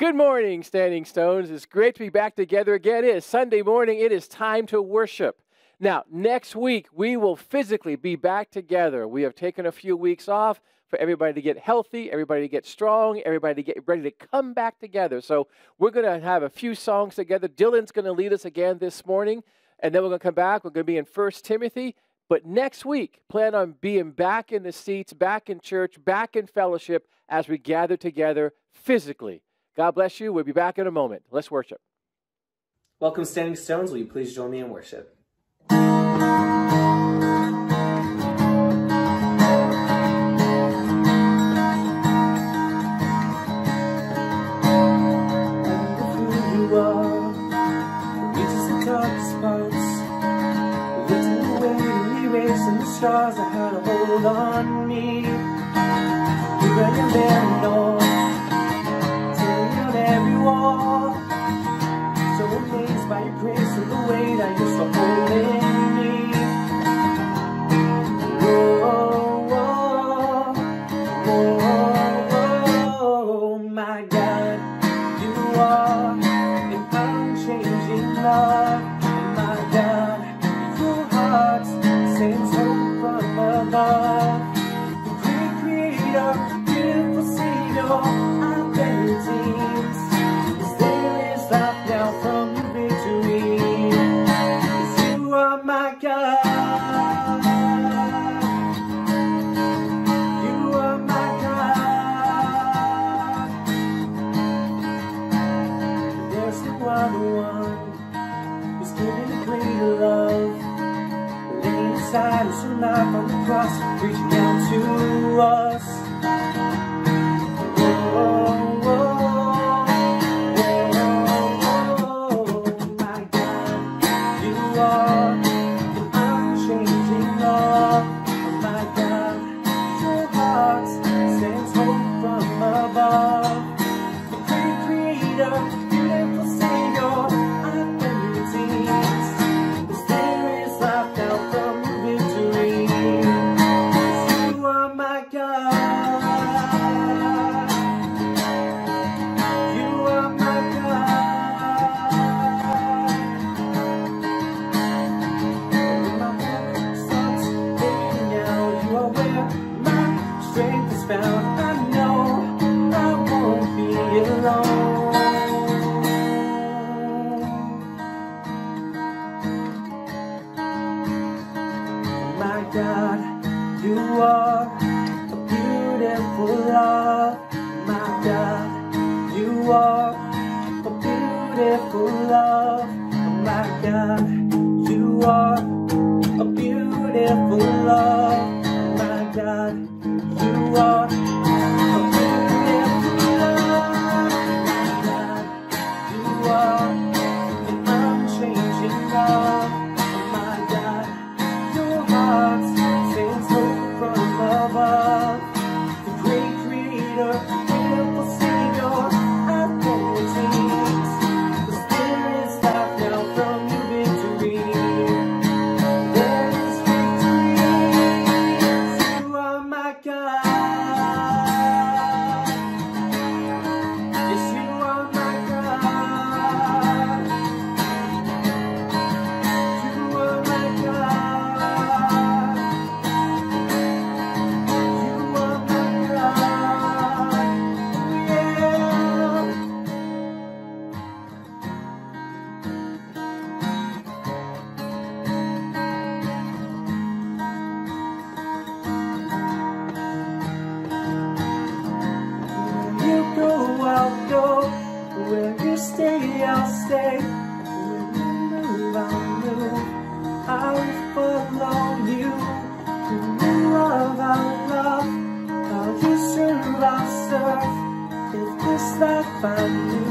Good morning, Standing Stones. It's great to be back together again. It is Sunday morning. It is time to worship. Now, next week, we will physically be back together. We have taken a few weeks off for everybody to get healthy, everybody to get strong, everybody to get ready to come back together. So, we're going to have a few songs together. Dylan's going to lead us again this morning, and then we're going to come back. We're going to be in First Timothy. But next week, plan on being back in the seats, back in church, back in fellowship as we gather together physically. God bless you. We'll be back in a moment. Let's worship. Welcome, Standing Stones. Will you please join me in worship? stars that had a hold on me. Here I am there, sends God, you are a beautiful love. My God, you are a beautiful love. My God, stay, I'll stay. Where you move, I'll move. I'll follow you. Where you love, I'll love. You serve, I'll serve. If this life I lose,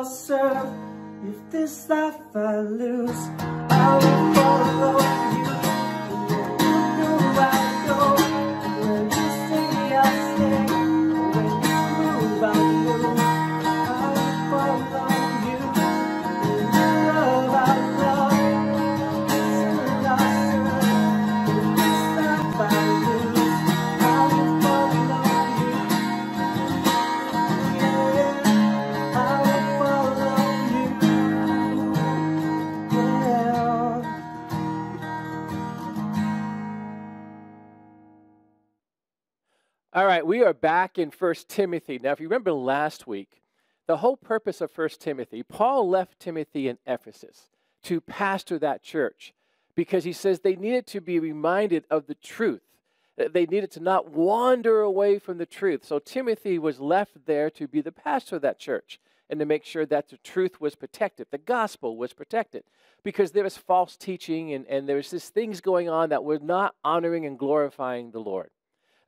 I'll serve. If this life I lose, I will follow you. All right, we are back in 1 Timothy. Now, if you remember last week, the whole purpose of 1 Timothy, Paul left Timothy in Ephesus to pastor that church because he says they needed to be reminded of the truth. They needed to not wander away from the truth. So Timothy was left there to be the pastor of that church and to make sure that the truth was protected, the gospel was protected. Because there was false teaching and, and there was just things going on that were not honoring and glorifying the Lord.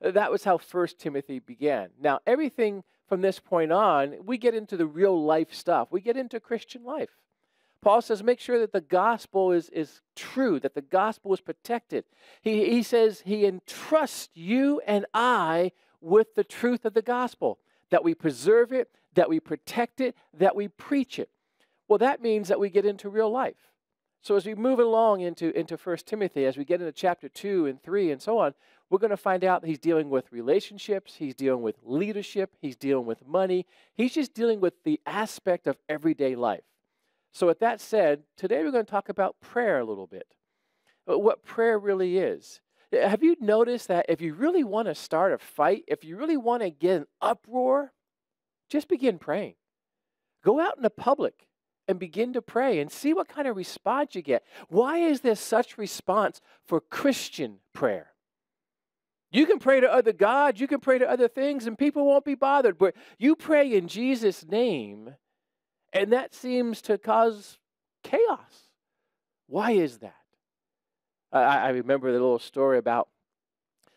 That was how First Timothy began. Now, everything from this point on, we get into the real life stuff. We get into Christian life. Paul says, make sure that the gospel is, is true, that the gospel is protected. He, he says he entrusts you and I with the truth of the gospel, that we preserve it, that we protect it, that we preach it. Well, that means that we get into real life. So as we move along into, into 1 Timothy, as we get into chapter 2 and 3 and so on, we're going to find out he's dealing with relationships, he's dealing with leadership, he's dealing with money. He's just dealing with the aspect of everyday life. So, with that said, today we're going to talk about prayer a little bit. uh, What prayer really is. Uh, Have you noticed that if you really want to start a fight, if you really want to get an uproar, just begin praying. Go out in the public and begin to pray and see what kind of response you get. Why is there such response for Christian prayer? You can pray to other gods, you can pray to other things, and people won't be bothered. But you pray in Jesus' name, and that seems to cause chaos. Why is that? I, I remember the little story about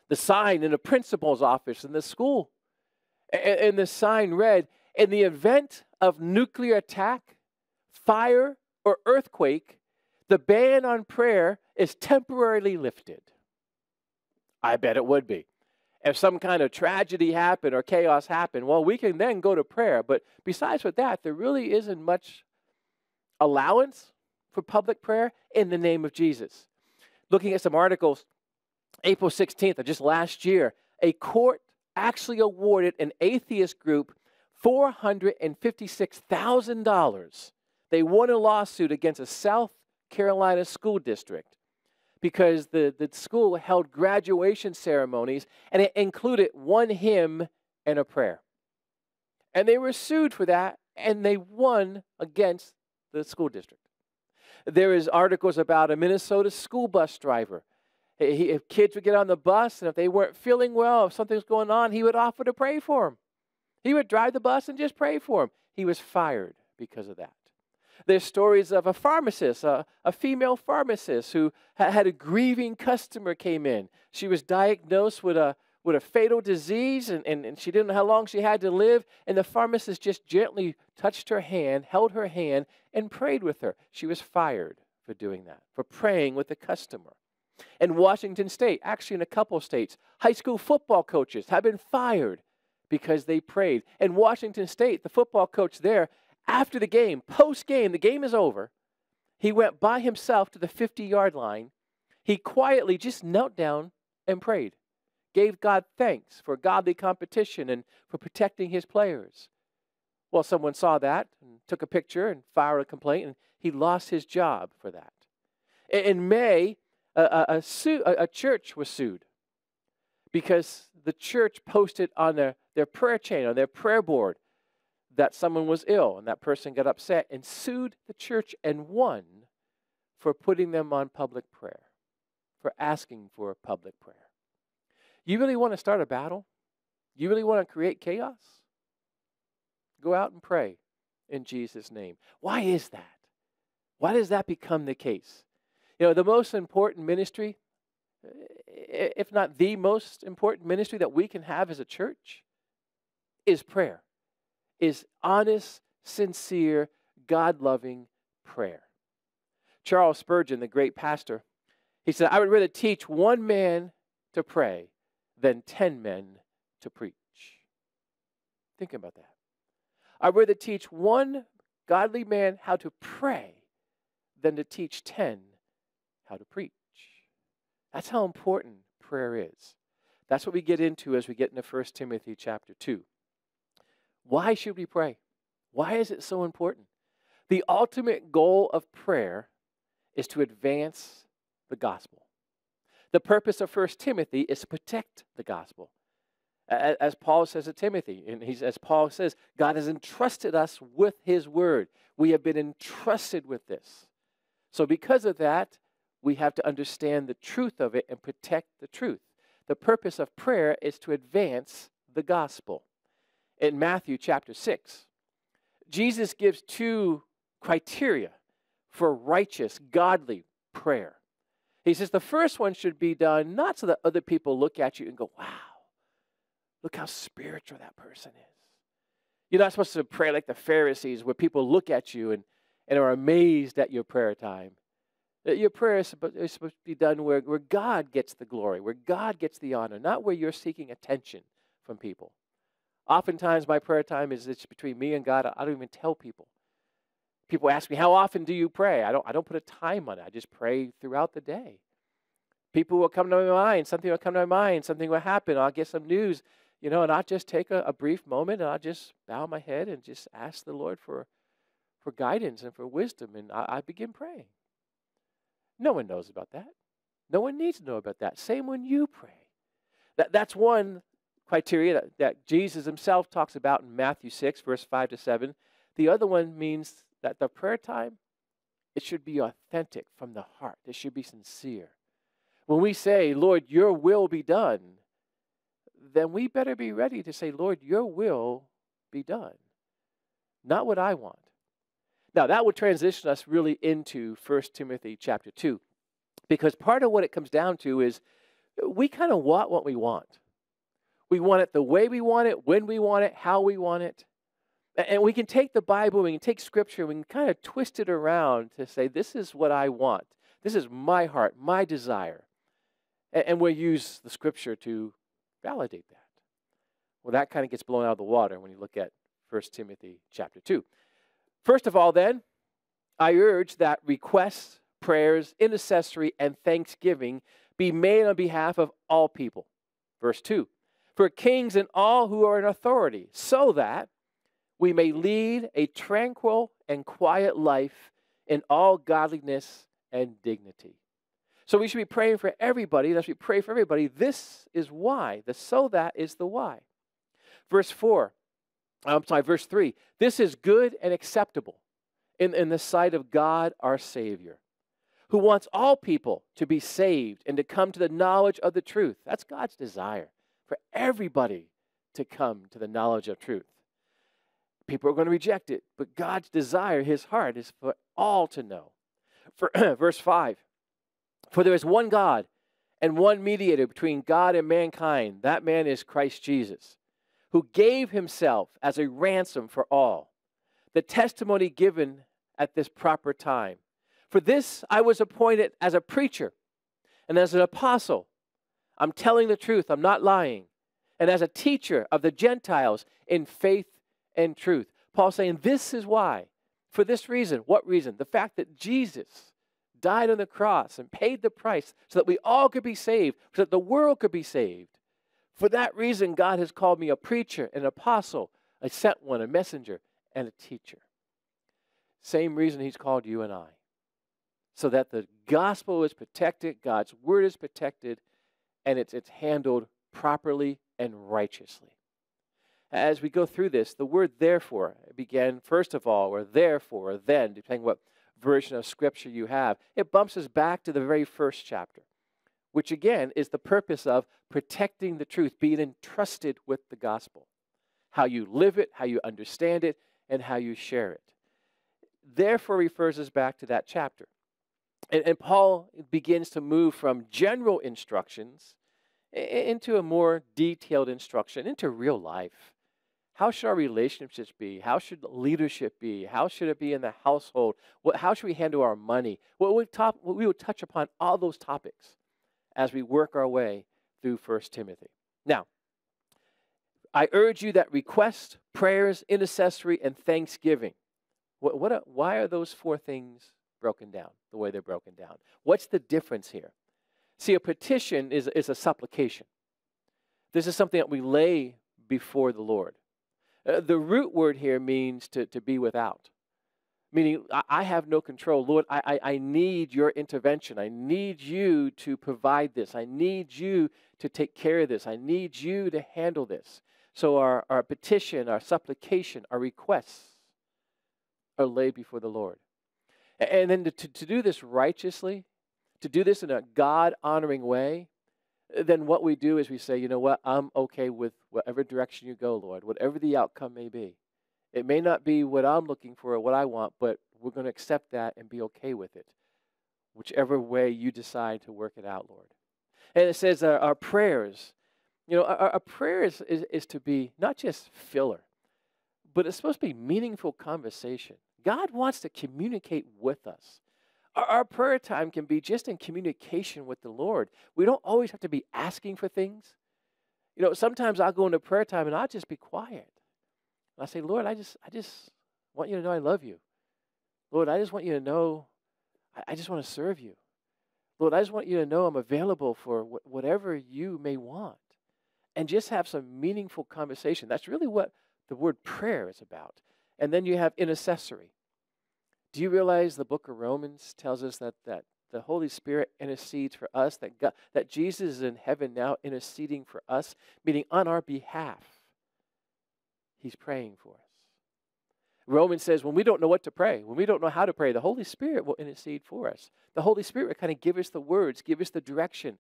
the sign in the principal's office in the school. A- And the sign read, In the event of nuclear attack, fire, or earthquake, the ban on prayer is temporarily lifted. I bet it would be. If some kind of tragedy happened or chaos happened, well, we can then go to prayer. But besides with that, there really isn't much allowance for public prayer in the name of Jesus. Looking at some articles, April 16th of just last year, a court actually awarded an atheist group $456,000. They won a lawsuit against a South Carolina school district because the, the school held graduation ceremonies and it included one hymn and a prayer. And they were sued for that and they won against the school district. There is articles about a Minnesota school bus driver. He- if kids would get on the bus and if they weren't feeling well, if something's going on, he would offer to pray for them. He would drive the bus and just pray for him. He was fired because of that. There's stories of a pharmacist, a, a female pharmacist who ha- had a grieving customer came in. She was diagnosed with a with a fatal disease and, and, and she didn't know how long she had to live. And the pharmacist just gently touched her hand, held her hand, and prayed with her. She was fired for doing that, for praying with the customer. In Washington State, actually in a couple states, high school football coaches have been fired because they prayed. In Washington State, the football coach there, after the game, post game, the game is over, he went by himself to the 50 yard line. He quietly just knelt down and prayed, gave God thanks for godly competition and for protecting his players. Well, someone saw that and took a picture and filed a complaint, and he lost his job for that. In- May, a, a, a, a church was sued because the church posted on their, their prayer chain, on their prayer board, that someone was ill, and that person got upset and sued the church and won for putting them on public prayer, for asking for public prayer. You really want to start a battle? You really want to create chaos? Go out and pray in Jesus' name. Why is that? Why does that become the case? You know, the most important ministry, if not the most important ministry that we can have as a church, is prayer, is honest, sincere, God loving prayer. Charles Spurgeon, the great pastor, he said, I would rather teach one man to pray than 10 men to preach. Think about that. I'd rather teach one godly man how to pray than to teach 10 how to preach. That's how important prayer is. That's what we get into as we get into 1 Timothy chapter 2. Why should we pray? Why is it so important? The ultimate goal of prayer is to advance the gospel. The purpose of 1 Timothy is to protect the gospel. As Paul says to Timothy, and as Paul says, God has entrusted us with his word. We have been entrusted with this. So, because of that, we have to understand the truth of it and protect the truth. The purpose of prayer is to advance the gospel. In Matthew chapter 6, Jesus gives two criteria for righteous, godly prayer. He says the first one should be done not so that other people look at you and go, wow, look how spiritual that person is. You're not supposed to pray like the Pharisees, where people look at you and, and are amazed at your prayer time. Uh, your prayer is supposed, is supposed to be done where, where God gets the glory, where God gets the honor, not where you're seeking attention from people. Oftentimes, my prayer time is it's between me and God. I don't even tell people. People ask me, How often do you pray? I don't, I don't put a time on it. I just pray throughout the day. People will come to my mind, something will come to my mind, something will happen, I'll get some news, you know, and I'll just take a, a brief moment and I'll just bow my head and just ask the Lord for, for guidance and for wisdom, and I, I begin praying. No one knows about that. No one needs to know about that. Same when you pray. That, that's one criteria that, that Jesus himself talks about in Matthew 6, verse 5 to 7. The other one means that the prayer time, it should be authentic from the heart. It should be sincere. When we say, Lord, your will be done, then we better be ready to say, Lord, your will be done. Not what I want. Now, that would transition us really into 1 Timothy chapter 2. Because part of what it comes down to is we kind of want what we want. We want it the way we want it, when we want it, how we want it. And we can take the Bible, we can take Scripture, we can kind of twist it around to say, this is what I want. This is my heart, my desire. And we'll use the Scripture to validate that. Well, that kind of gets blown out of the water when you look at 1 Timothy chapter 2. First of all, then, I urge that requests, prayers, intercessory, and thanksgiving be made on behalf of all people. Verse 2 For kings and all who are in authority, so that we may lead a tranquil and quiet life in all godliness and dignity. So we should be praying for everybody. As we pray for everybody, this is why. The so that is the why. Verse 4, I'm sorry, verse 3. This is good and acceptable in, in the sight of God our Savior, who wants all people to be saved and to come to the knowledge of the truth. That's God's desire for everybody to come to the knowledge of truth. People are going to reject it, but God's desire, his heart, is for all to know. For verse 5 For there is one God and one mediator between God and mankind. That man is Christ Jesus, who gave himself as a ransom for all. The testimony given at this proper time. For this I was appointed as a preacher and as an apostle. I'm telling the truth, I'm not lying. And as a teacher of the Gentiles in faith and truth. Paul saying, This is why. For this reason. What reason? The fact that Jesus died on the cross and paid the price so that we all could be saved, so that the world could be saved. For that reason, God has called me a preacher, an apostle, a sent one, a messenger, and a teacher. Same reason He's called you and I. So that the gospel is protected, God's word is protected, and it's, it's handled properly and righteously as we go through this, the word therefore began first of all, or therefore, or then, depending what version of scripture you have. It bumps us back to the very first chapter, which again is the purpose of protecting the truth, being entrusted with the gospel. How you live it, how you understand it, and how you share it. therefore refers us back to that chapter. And, and Paul begins to move from general instructions into a more detailed instruction, into real life. How should our relationships be? How should leadership be? How should it be in the household? What, how should we handle our money? Well, we, top, we will touch upon all those topics as we work our way through 1 Timothy. Now, I urge you that request, prayers, intercessory, and thanksgiving. What, what, why are those four things broken down the way they're broken down? What's the difference here? See, a petition is, is a supplication. This is something that we lay before the Lord. Uh, the root word here means to, to be without, meaning I, I have no control. Lord, I, I, I need your intervention. I need you to provide this. I need you to take care of this. I need you to handle this. So our, our petition, our supplication, our requests are laid before the Lord. And then to, to do this righteously, to do this in a God honoring way, then what we do is we say, you know what, I'm okay with whatever direction you go, Lord, whatever the outcome may be. It may not be what I'm looking for or what I want, but we're going to accept that and be okay with it, whichever way you decide to work it out, Lord. And it says our, our prayers, you know, our, our prayer is, is, is to be not just filler, but it's supposed to be meaningful conversation. God wants to communicate with us. Our, our prayer time can be just in communication with the Lord. We don't always have to be asking for things. You know, sometimes I'll go into prayer time and I'll just be quiet. And I say, Lord, I just, I just want you to know I love you. Lord, I just want you to know I, I just want to serve you. Lord, I just want you to know I'm available for wh- whatever you may want. And just have some meaningful conversation. That's really what the word prayer is about. And then you have intercessory. Do you realize the book of Romans tells us that, that the Holy Spirit intercedes for us, that, God, that Jesus is in heaven now interceding for us, meaning on our behalf? He's praying for us. Romans says when we don't know what to pray, when we don't know how to pray, the Holy Spirit will intercede for us. The Holy Spirit will kind of give us the words, give us the direction.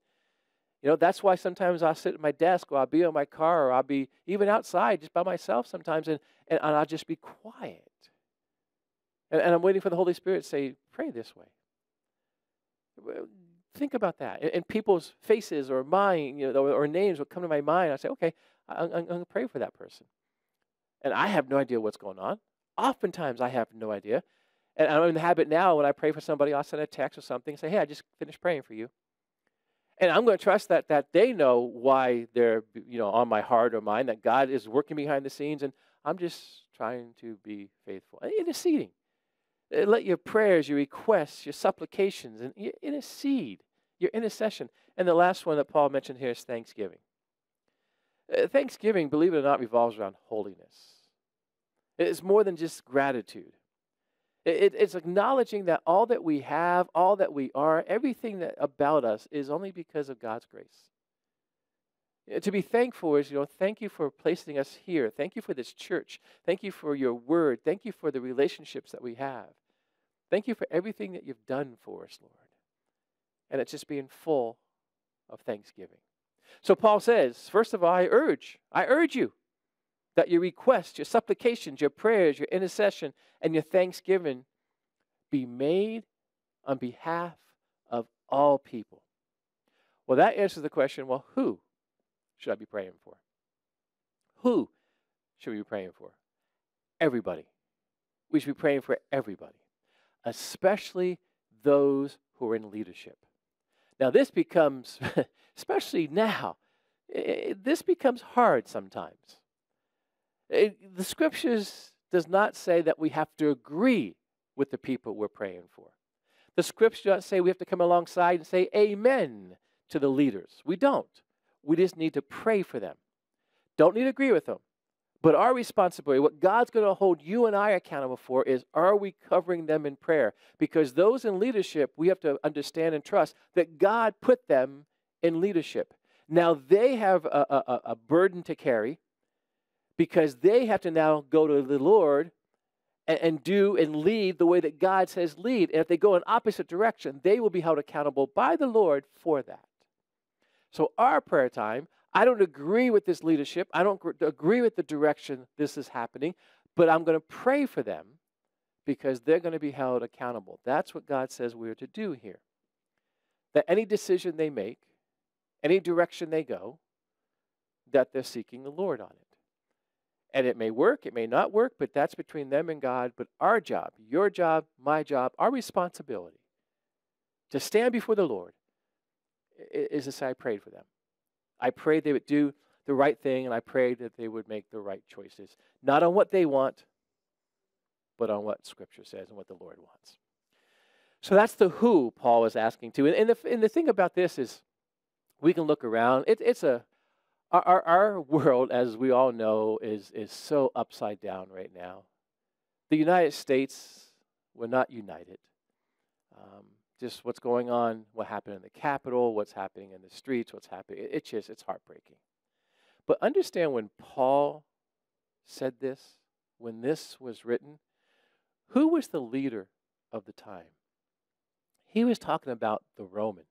You know, that's why sometimes I'll sit at my desk or I'll be in my car or I'll be even outside just by myself sometimes and, and, and I'll just be quiet. And, and I'm waiting for the Holy Spirit to say, pray this way. Think about that. And, people's faces or mine, you know, or, names will come to my mind. I say, okay, I'm, I'm going to pray for that person. And I have no idea what's going on. Oftentimes, I have no idea. And I'm in the habit now when I pray for somebody, I'll send a text or something and say, hey, I just finished praying for you. And I'm going to trust that, that they know why they're you know, on my heart or mind, that God is working behind the scenes, and I'm just trying to be faithful. And interceding. Uh, let your prayers, your requests, your supplications, and your intercede, your intercession. And the last one that Paul mentioned here is thanksgiving. Uh, thanksgiving, believe it or not, revolves around holiness. It's more than just gratitude. It, it's acknowledging that all that we have, all that we are, everything that about us is only because of God's grace. Uh, to be thankful is, you know, thank you for placing us here. Thank you for this church. Thank you for your word. Thank you for the relationships that we have. Thank you for everything that you've done for us, Lord. And it's just being full of thanksgiving. So Paul says, first of all, I urge, I urge you that your requests, your supplications, your prayers, your intercession, and your thanksgiving be made on behalf of all people. Well, that answers the question well, who should I be praying for? Who should we be praying for? Everybody. We should be praying for everybody, especially those who are in leadership. Now, this becomes, especially now, this becomes hard sometimes. the scriptures does not say that we have to agree with the people we're praying for. The scriptures don't say we have to come alongside and say amen to the leaders. We don't. We just need to pray for them. Don't need to agree with them. But our responsibility, what God's going to hold you and I accountable for, is are we covering them in prayer? Because those in leadership, we have to understand and trust that God put them in leadership. Now they have a, a, a burden to carry because they have to now go to the Lord and, and do and lead the way that God says lead. And if they go in opposite direction, they will be held accountable by the Lord for that. So, our prayer time, I don't agree with this leadership. I don't agree with the direction this is happening, but I'm going to pray for them because they're going to be held accountable. That's what God says we're to do here. That any decision they make, any direction they go, that they're seeking the Lord on it. And it may work, it may not work, but that's between them and God. But our job, your job, my job, our responsibility to stand before the Lord is to say, I prayed for them. I prayed they would do the right thing, and I prayed that they would make the right choices. Not on what they want, but on what Scripture says and what the Lord wants. So that's the who Paul was asking to. And, the, and the thing about this is, we can look around. It, it's a our, our world, as we all know, is, is so upside down right now. The United States, we're not united. Um, just what's going on, what happened in the Capitol, what's happening in the streets, what's happening. It, it's just, it's heartbreaking. But understand when Paul said this, when this was written, who was the leader of the time? He was talking about the Romans,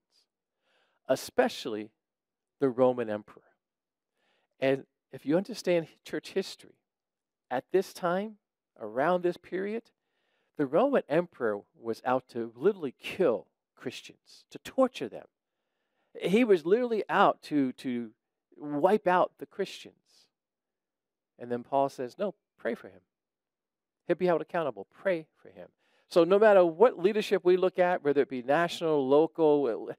especially the Roman emperor. And if you understand church history, at this time, around this period, the Roman emperor was out to literally kill Christians, to torture them. He was literally out to, to wipe out the Christians. And then Paul says, No, pray for him. He'll be held accountable. Pray for him. So, no matter what leadership we look at, whether it be national, local,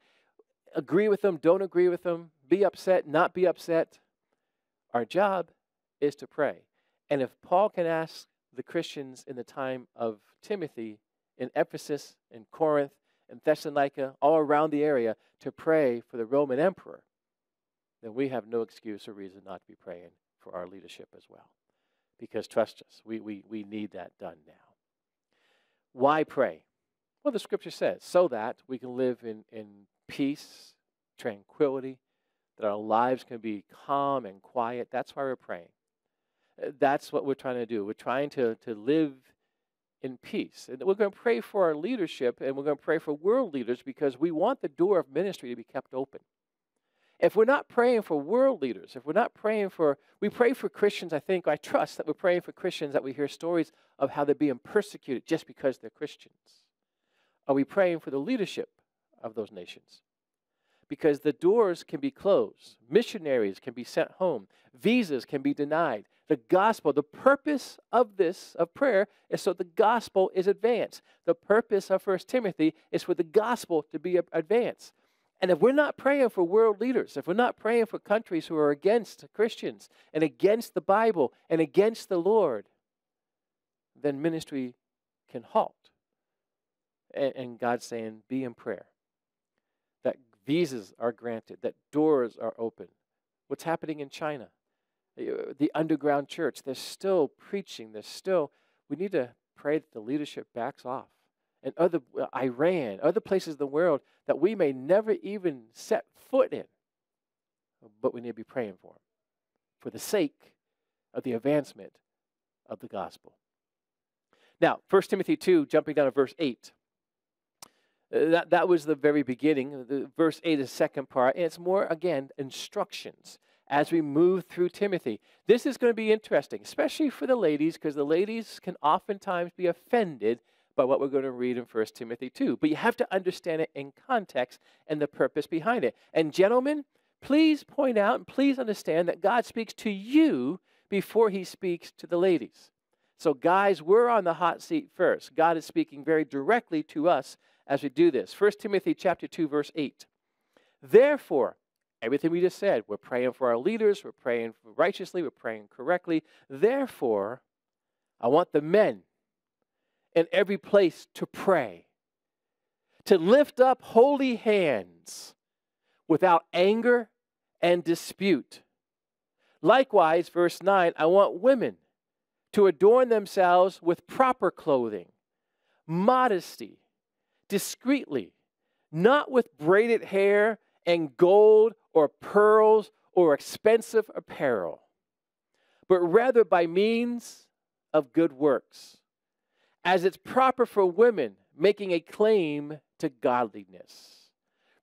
agree with them, don't agree with them, be upset, not be upset, our job is to pray. And if Paul can ask the Christians in the time of Timothy in Ephesus, in Corinth, in Thessalonica, all around the area, to pray for the Roman emperor, then we have no excuse or reason not to be praying for our leadership as well. Because trust us, we, we, we need that done now. Why pray? Well, the scripture says, so that we can live in, in peace, tranquility, that our lives can be calm and quiet. That's why we're praying. That's what we're trying to do. We're trying to, to live in peace. And we're going to pray for our leadership and we're going to pray for world leaders because we want the door of ministry to be kept open. If we're not praying for world leaders, if we're not praying for, we pray for Christians, I think, I trust that we're praying for Christians that we hear stories of how they're being persecuted just because they're Christians. Are we praying for the leadership of those nations? because the doors can be closed, missionaries can be sent home, visas can be denied. The gospel, the purpose of this, of prayer, is so the gospel is advanced. The purpose of First Timothy is for the gospel to be advanced. And if we're not praying for world leaders, if we're not praying for countries who are against Christians and against the Bible and against the Lord, then ministry can halt. And, and God's saying, be in prayer That visas are granted, that doors are open. What's happening in China? The underground church, they're still preaching. They're still, we need to pray that the leadership backs off. And other, uh, Iran, other places in the world that we may never even set foot in. But we need to be praying for them for the sake of the advancement of the gospel. Now, 1 Timothy 2, jumping down to verse 8. Uh, that, that was the very beginning. The, verse 8 is the second part. And it's more, again, instructions as we move through Timothy. This is going to be interesting, especially for the ladies, because the ladies can oftentimes be offended by what we're going to read in 1 Timothy 2. But you have to understand it in context and the purpose behind it. And, gentlemen, please point out and please understand that God speaks to you before he speaks to the ladies. So, guys, we're on the hot seat first. God is speaking very directly to us as we do this. 1 Timothy chapter 2 verse 8. Therefore, everything we just said, we're praying for our leaders, we're praying righteously, we're praying correctly. Therefore, I want the men in every place to pray, to lift up holy hands without anger and dispute. Likewise, verse 9, I want women to adorn themselves with proper clothing, modesty, discreetly, not with braided hair and gold or pearls or expensive apparel, but rather by means of good works, as it's proper for women making a claim to godliness.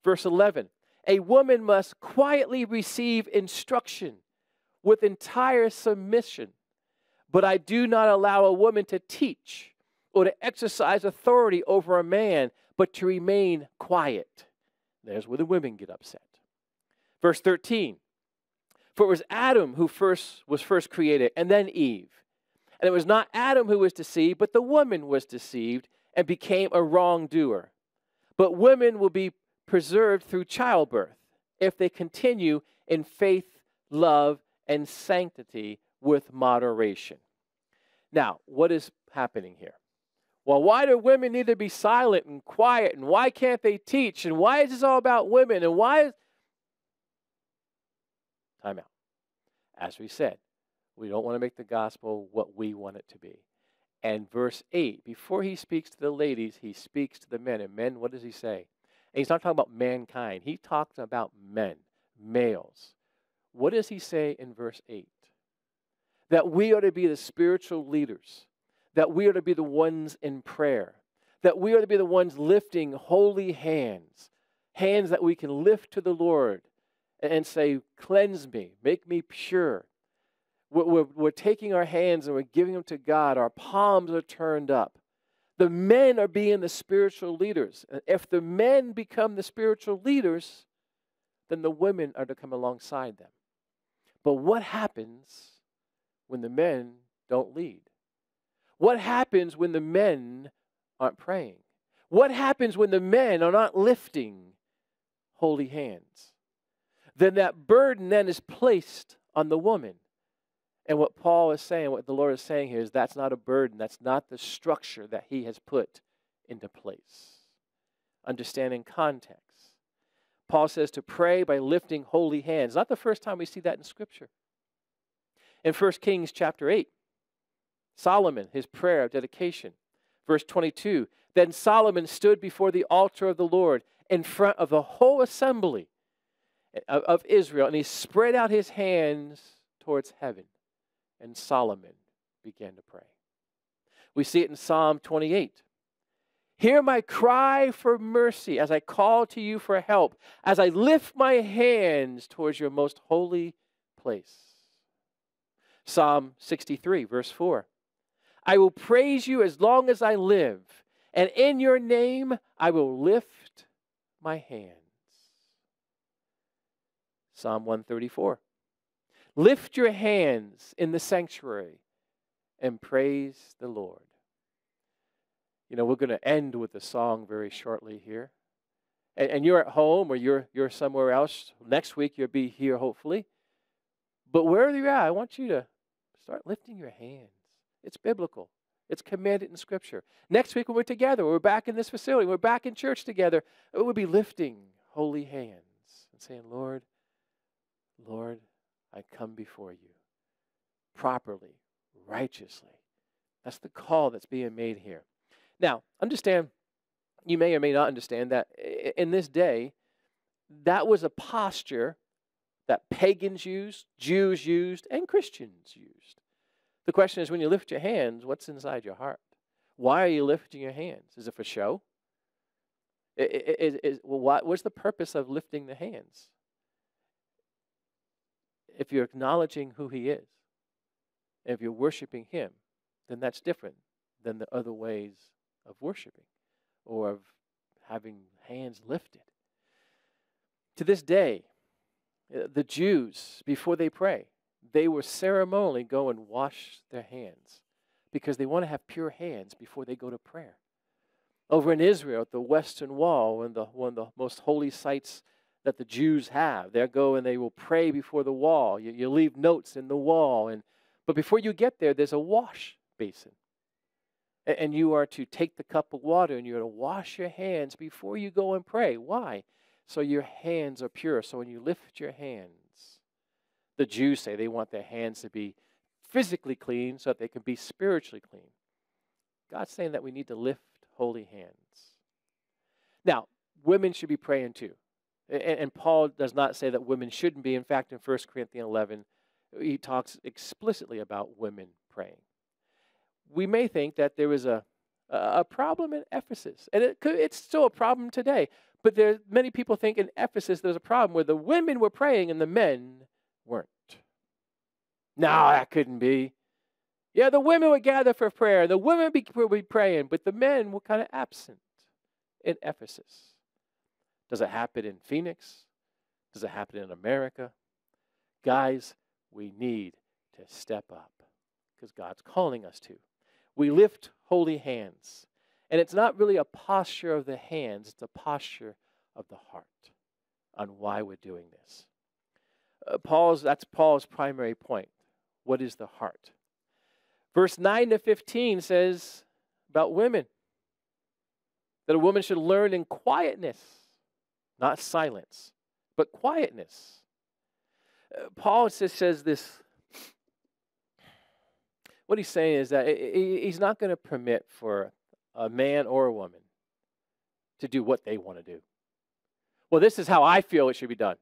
Verse 11 A woman must quietly receive instruction with entire submission, but I do not allow a woman to teach or to exercise authority over a man, but to remain quiet. There's where the women get upset. Verse 13 For it was Adam who first was first created, and then Eve. And it was not Adam who was deceived, but the woman was deceived and became a wrongdoer. But women will be preserved through childbirth if they continue in faith, love, and sanctity with moderation. Now, what is happening here? Well, why do women need to be silent and quiet? And why can't they teach? And why is this all about women? And why is. Time out. As we said, we don't want to make the gospel what we want it to be. And verse 8, before he speaks to the ladies, he speaks to the men. And men, what does he say? And he's not talking about mankind, he talks about men, males. What does he say in verse 8? That we are to be the spiritual leaders, that we are to be the ones in prayer, that we are to be the ones lifting holy hands, hands that we can lift to the Lord and say, Cleanse me, make me pure. We're, we're, we're, taking our hands and we're giving them to God. Our palms are turned up. The men are being the spiritual leaders. If the men become the spiritual leaders, then the women are to come alongside them. But what happens when the men don't lead? What happens when the men aren't praying? What happens when the men are not lifting holy hands? Then that burden then is placed on the woman. And what Paul is saying, what the Lord is saying here is that's not a burden. That's not the structure that he has put into place. Understanding context. Paul says to pray by lifting holy hands. Not the first time we see that in Scripture. In 1 Kings chapter 8, Solomon, his prayer of dedication. Verse 22 Then Solomon stood before the altar of the Lord in front of the whole assembly of, Israel, and he spread out his hands towards heaven. And Solomon began to pray. We see it in Psalm 28. Hear my cry for mercy as I call to you for help, as I lift my hands towards your most holy place. Psalm 63, verse 4. I will praise you as long as I live, and in your name I will lift my hands. Psalm 134. Lift your hands in the sanctuary and praise the Lord. You know, we're going to end with a song very shortly here. And, and, you're at home or you're, you're somewhere else. Next week you'll be here, hopefully. But wherever you're at, I want you to start lifting your hands. It's biblical. It's commanded in Scripture. Next week, when we're together, we're back in this facility, we're back in church together, would be lifting holy hands and saying, Lord, Lord, I come before you properly, righteously. That's the call that's being made here. Now, understand, you may or may not understand that in this day, that was a posture that pagans used, Jews used, and Christians used. The question is when you lift your hands, what's inside your heart? Why are you lifting your hands? Is it for show? Is, is, well, what, what's the purpose of lifting the hands? If you're acknowledging who He is, and if you're worshiping Him, then that's different than the other ways of worshiping or of having hands lifted. To this day, uh, the Jews, before they pray, they will ceremonially go and wash their hands because they want to have pure hands before they go to prayer. Over in Israel, at the Western Wall, one of the, one of the most holy sites that the Jews have, they'll go and they will pray before the wall. You, you leave notes in the wall. And, but before you get there, there's a wash basin. And, and you are to take the cup of water and you're to wash your hands before you go and pray. Why? So your hands are pure. So when you lift your hands, the Jews say they want their hands to be physically clean so that they can be spiritually clean. God's saying that we need to lift holy hands. Now, women should be praying too. And, and Paul does not say that women shouldn't be. In fact, in 1 Corinthians 11, he talks explicitly about women praying. We may think that there was a, a problem in Ephesus, and it could, it's still a problem today. But there, many people think in Ephesus there's a problem where the women were praying and the men weren't. No, that couldn't be. Yeah, the women would gather for prayer, the women would be praying, but the men were kind of absent in Ephesus. Does it happen in Phoenix? Does it happen in America? Guys, we need to step up because God's calling us to. We lift holy hands. And it's not really a posture of the hands, it's a posture of the heart on why we're doing this. Uh, Paul's, that's Paul's primary point. What is the heart? Verse 9 to 15 says about women that a woman should learn in quietness, not silence, but quietness. Uh, Paul says, says this. What he's saying is that he's not going to permit for a man or a woman to do what they want to do. Well, this is how I feel it should be done.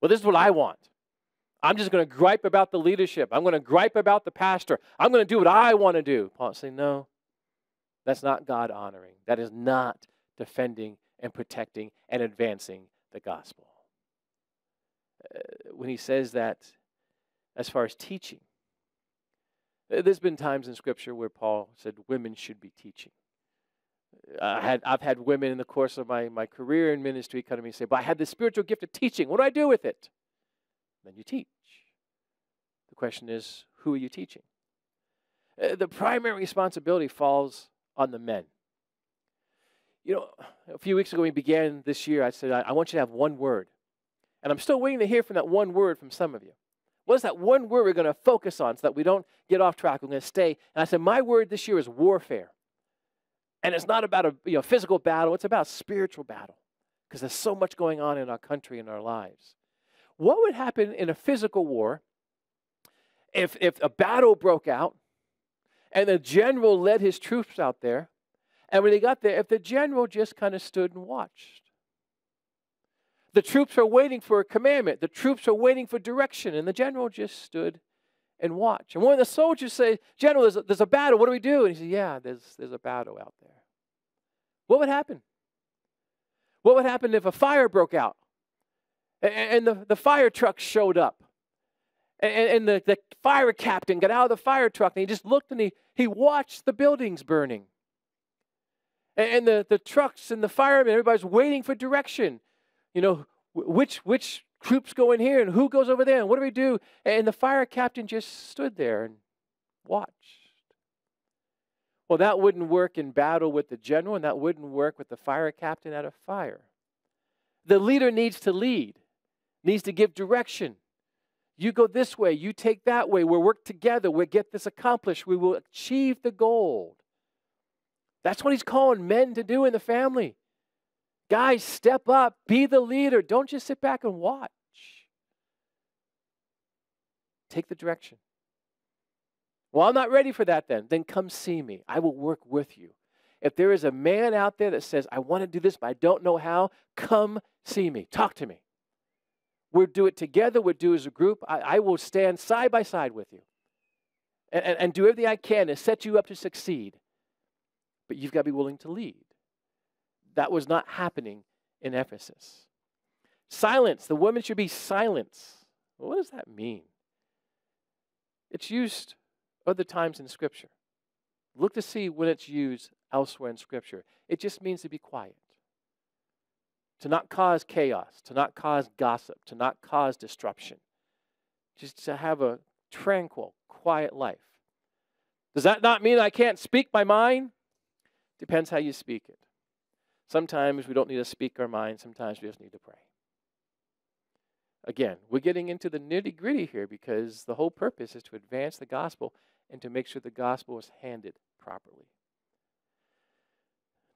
Well, this is what I want. I'm just going to gripe about the leadership. I'm going to gripe about the pastor. I'm going to do what I want to do. Paul saying, no, that's not God honoring. That is not defending and protecting and advancing the gospel. Uh, when he says that, as far as teaching, uh, there's been times in Scripture where Paul said women should be teaching. I had, I've had women in the course of my, my career in ministry come to me and say, But I had the spiritual gift of teaching. What do I do with it? Then you teach. The question is, who are you teaching? Uh, the primary responsibility falls on the men. You know, a few weeks ago we began this year, I said, I, I want you to have one word. And I'm still waiting to hear from that one word from some of you. What is that one word we're going to focus on so that we don't get off track? We're going to stay. And I said, My word this year is warfare. And it's not about a you know, physical battle, it's about spiritual battle because there's so much going on in our country and our lives. What would happen in a physical war if, if a battle broke out and the general led his troops out there? And when they got there, if the general just kind of stood and watched, the troops are waiting for a commandment. The troops are waiting for direction, and the general just stood and watched. And one of the soldiers say, General, there's a, there's a battle. What do we do? And he said, Yeah, there's, there's a battle out there. What would happen? What would happen if a fire broke out and, the, the fire truck showed up? And, and the, the fire captain got out of the fire truck and he just looked and he, he watched the buildings burning. And, the, the trucks and the firemen, everybody's waiting for direction. You know, which, which troops go in here and who goes over there and what do we do? And the fire captain just stood there and watched. Well, that wouldn't work in battle with the general, and that wouldn't work with the fire captain at a fire. The leader needs to lead, needs to give direction. You go this way, you take that way. We'll work together. We'll get this accomplished. We will achieve the goal. That's what he's calling men to do in the family. Guys, step up, be the leader. Don't just sit back and watch. Take the direction. Well, I'm not ready for that then. Then come see me. I will work with you. If there is a man out there that says, I want to do this, but I don't know how, come see me. Talk to me. We'll do it together. We'll do it as a group. I, I will stand side by side with you and, and, and do everything I can to set you up to succeed. But you've got to be willing to lead. That was not happening in Ephesus. Silence. The woman should be silence. Well, what does that mean? It's used other times in Scripture. Look to see when it's used elsewhere in Scripture. It just means to be quiet, to not cause chaos, to not cause gossip, to not cause disruption, just to have a tranquil, quiet life. Does that not mean I can't speak my mind? Depends how you speak it. Sometimes we don't need to speak our mind, sometimes we just need to pray. Again, we're getting into the nitty gritty here because the whole purpose is to advance the gospel and to make sure the gospel is handed properly.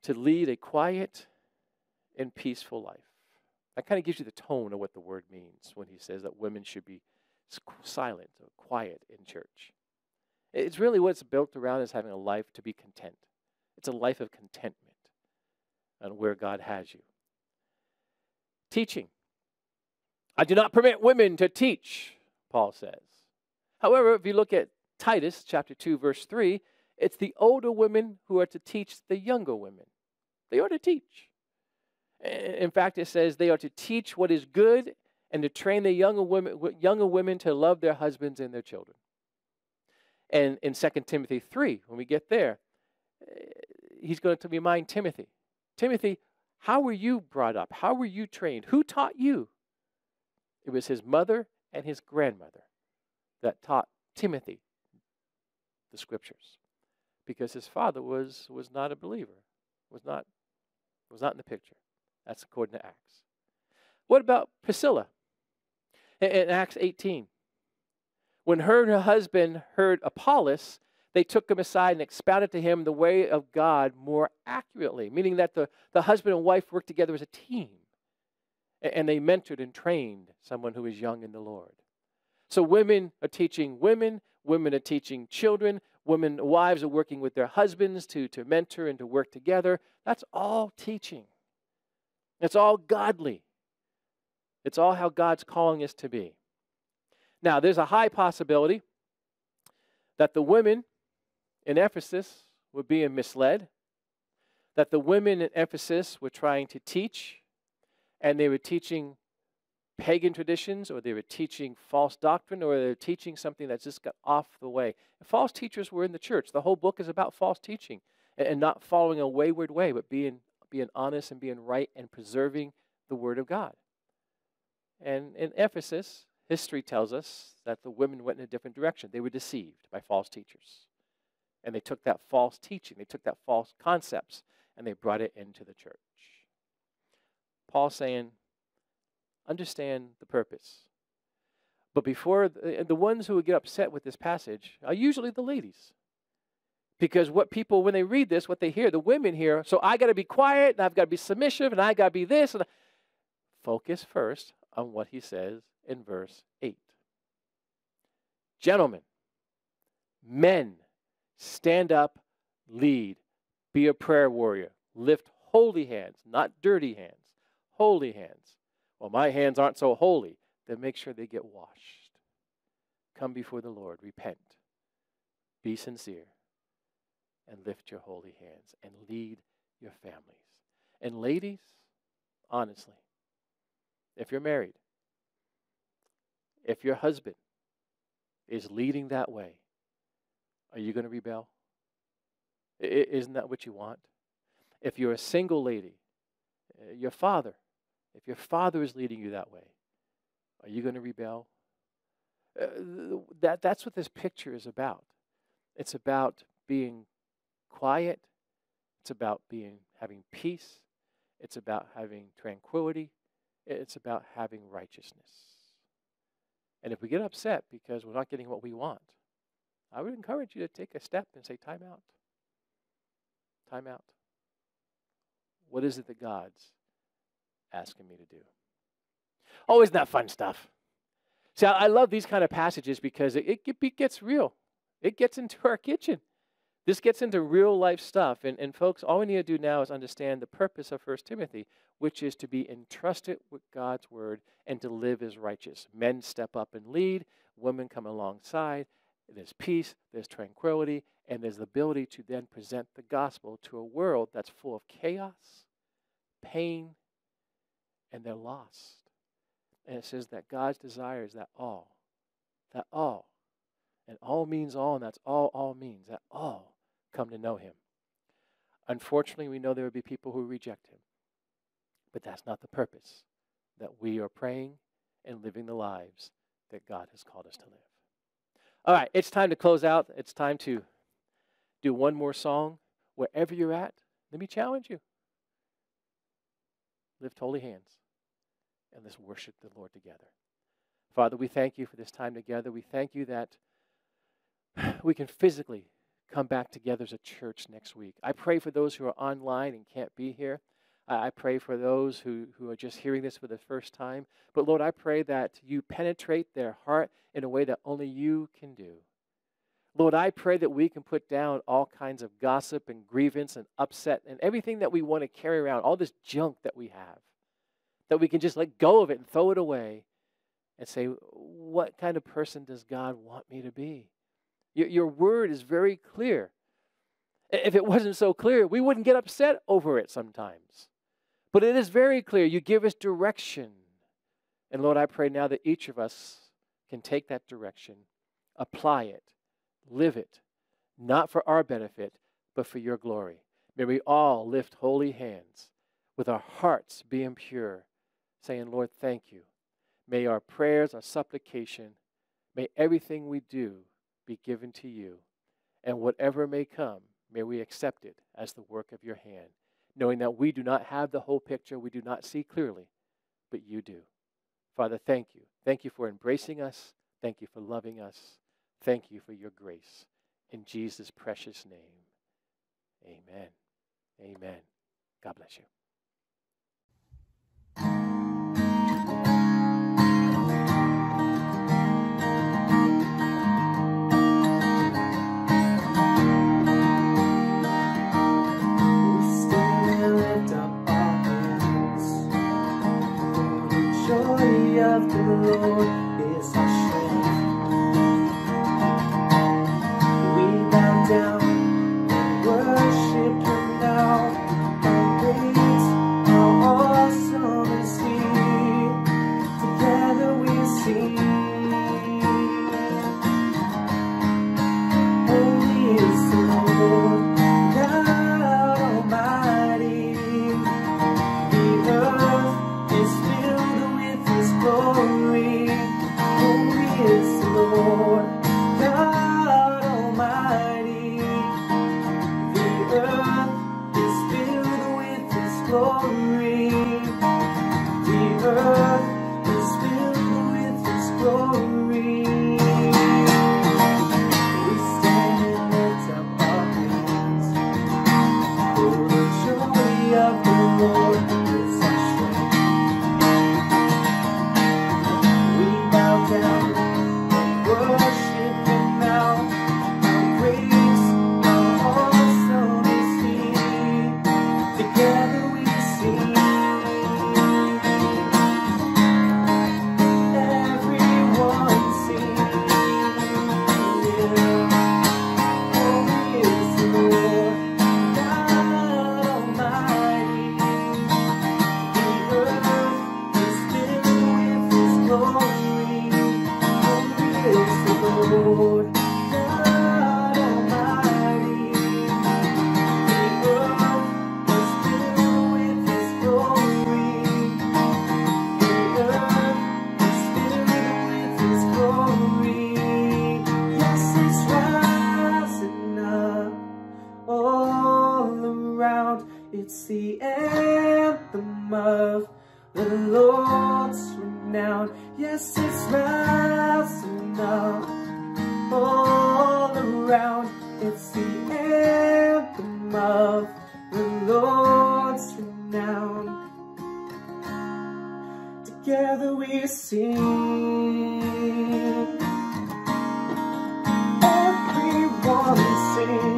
To lead a quiet and peaceful life. That kind of gives you the tone of what the word means when he says that women should be silent or quiet in church. It's really what it's built around is having a life to be content. It's a life of contentment and where God has you. Teaching. I do not permit women to teach, Paul says. However, if you look at Titus chapter 2, verse 3, it's the older women who are to teach the younger women. They are to teach. In fact, it says they are to teach what is good and to train the younger women, younger women to love their husbands and their children. And in 2 Timothy 3, when we get there, he's going to remind Timothy Timothy, how were you brought up? How were you trained? Who taught you? It was his mother and his grandmother that taught Timothy the scriptures because his father was, was not a believer, was not, was not in the picture. That's according to Acts. What about Priscilla in, in Acts 18? When her her husband heard Apollos, they took him aside and expounded to him the way of God more accurately, meaning that the, the husband and wife worked together as a team. And they mentored and trained someone who was young in the Lord. So women are teaching women, women are teaching children, women, wives are working with their husbands to, to mentor and to work together. That's all teaching. It's all godly. It's all how God's calling us to be. Now, there's a high possibility that the women in Ephesus were being misled, that the women in Ephesus were trying to teach, and they were teaching pagan traditions, or they were teaching false doctrine, or they were teaching something that just got off the way. False teachers were in the church. The whole book is about false teaching and not following a wayward way, but being, being honest and being right and preserving the Word of God. And in Ephesus, history tells us that the women went in a different direction. They were deceived by false teachers. And they took that false teaching, they took that false concepts, and they brought it into the church. Paul saying, understand the purpose. But before, the, uh, the ones who would get upset with this passage are usually the ladies. Because what people, when they read this, what they hear, the women hear, so I got to be quiet, and I've got to be submissive, and I got to be this. And focus first on what he says in verse 8. Gentlemen, men, stand up, lead, be a prayer warrior, lift holy hands, not dirty hands, holy hands. Well, my hands aren't so holy. Then make sure they get washed. Come before the Lord, repent, be sincere, and lift your holy hands and lead your families. And ladies, honestly, if you're married, if your husband is leading that way, are you going to rebel? I, isn't that what you want? If you're a single lady, uh, your father, if your father is leading you that way, are you going to rebel? Uh, that, that's what this picture is about. It's about being quiet. It's about being having peace. It's about having tranquility. It's about having righteousness. And if we get upset because we're not getting what we want, I would encourage you to take a step and say, time out. Time out. What is it that God's asking me to do? Oh, isn't that fun stuff? See, I love these kind of passages because it, it gets real. It gets into our kitchen. This gets into real life stuff. And, and folks, all we need to do now is understand the purpose of 1 Timothy, which is to be entrusted with God's word and to live as righteous. Men step up and lead, women come alongside. There's peace, there's tranquility, and there's the ability to then present the gospel to a world that's full of chaos, pain, and they're lost. And it says that God's desire is that all, that all, and all means all, and that's all all means, that all come to know him. Unfortunately, we know there will be people who reject him. But that's not the purpose that we are praying and living the lives that God has called us to live. All right, it's time to close out. It's time to do one more song. Wherever you're at, let me challenge you. Lift holy hands and let's worship the Lord together. Father, we thank you for this time together. We thank you that we can physically come back together as a church next week. I pray for those who are online and can't be here. I pray for those who, who are just hearing this for the first time. But Lord, I pray that you penetrate their heart in a way that only you can do. Lord, I pray that we can put down all kinds of gossip and grievance and upset and everything that we want to carry around, all this junk that we have, that we can just let go of it and throw it away and say, What kind of person does God want me to be? Your, your word is very clear. If it wasn't so clear, we wouldn't get upset over it sometimes. But it is very clear. You give us direction. And Lord, I pray now that each of us can take that direction, apply it, live it, not for our benefit, but for your glory. May we all lift holy hands with our hearts being pure, saying, Lord, thank you. May our prayers, our supplication, may everything we do be given to you. And whatever may come, may we accept it as the work of your hand, knowing that we do not have the whole picture, we do not see clearly, but you do. Father, thank you. Thank you for embracing us. Thank you for loving us. Thank you for your grace. In Jesus' precious name, amen. Amen. God bless you. Of the Together we sing. Everyone sing.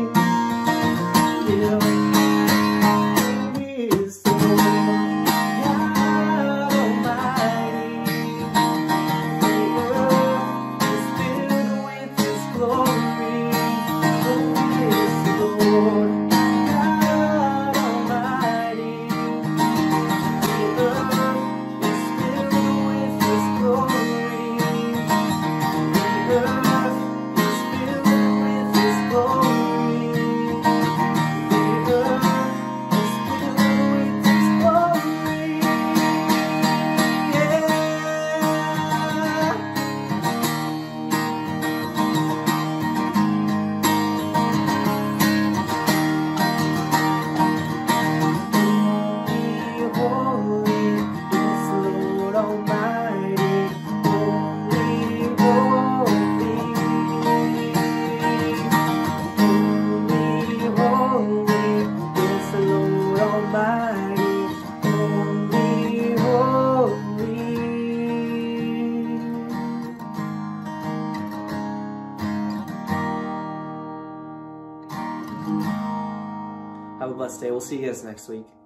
See you guys next week.